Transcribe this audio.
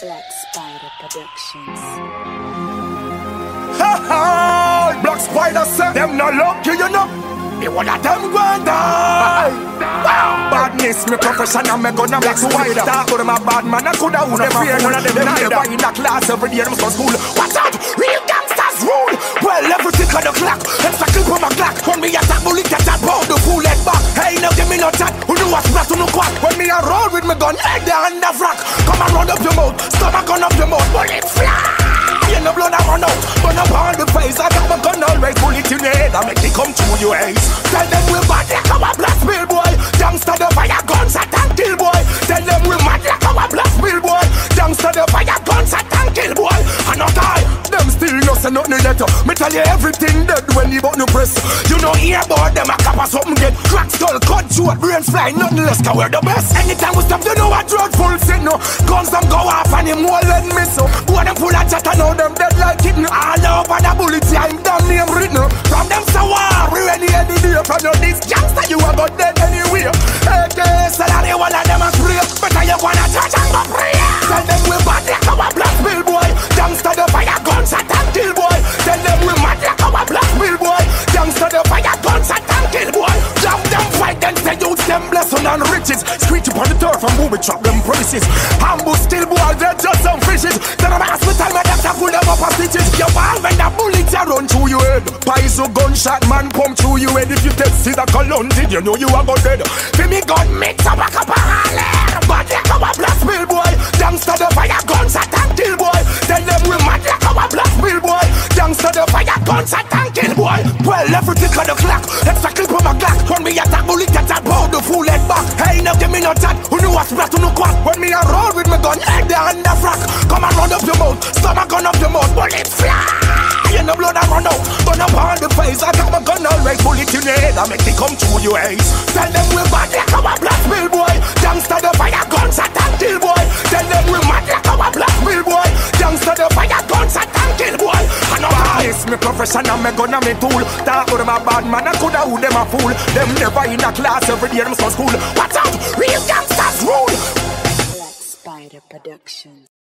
Black Spider Productions. Ha ha! Black Spider say them no lucky, you know. Me one of them go and die. Wow. Badness, me professional, me gonna black spider. Talk to my bad man, I coulda who them fear. One of them never in the class every day, them go school. Watch out, real gangsters gun, head there and the frack. Come and run up your mouth, stomach gun up your mouth, bullet fly. You know blood I run out, burn up on the face. I got my gun always, bullet in the head. I make it come through your eyes. Tell them we're bad like our black bill boy. Youngster the fire guns say nothing yet. Me tell you everything dead when you button press. You know hear about them a cap or something get crack skull, cut short, brains fly, nothing less. Cause we're the best. Anytime we stop, you know a dreadful shit no. Guns them go off and him won't let me so. Boy them full of chat and now them dead like kitten. All over the bullets, yeah, I'm damn name written. From them so war, riches. Screech upon the turf and booby trap them prices. Ambush still boy, they're just some fishes. Then I'm hospital, my doctor pull them up a stitches. Your ball when the bullets are run through your head. Paiso gunshot man pump through your head. If you take see the cologne, did you know you are go dead? Feel me gun mix up a cup of holler. Bad like our black bill boy. Gangster the fire guns at and kill boy. Tell them we mad like our black bill boy. Gangster the fire guns at and kill boy. Well, every tick of the clock, extra clip on my clock. When me attack, bullet get that Give me no chat. Who knew what's best to no quack? When me a roll with me gun, head there and the frack. Come and run up your mouth, stomach gun up your mouth, bullet fly. You know blood I run out, burn up on the face. I got my gun always, bullet in the head. I make it come through your eyes. Tell them this me professional, me gun and me tool. Talk to a bad man, I coulda who them a fool. Them never in a class every day them so school. Watch out, real gangsters rule. Black Spider Productions.